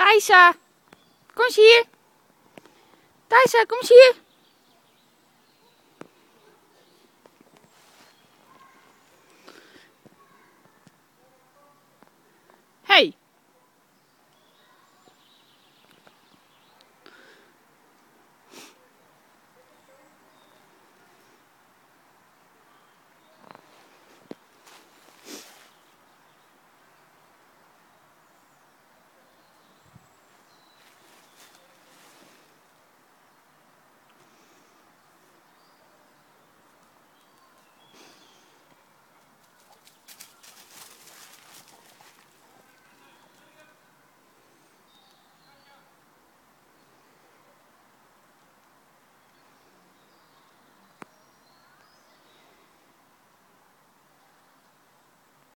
Thijsa, kom eens hier. Thijsa, kom eens hier.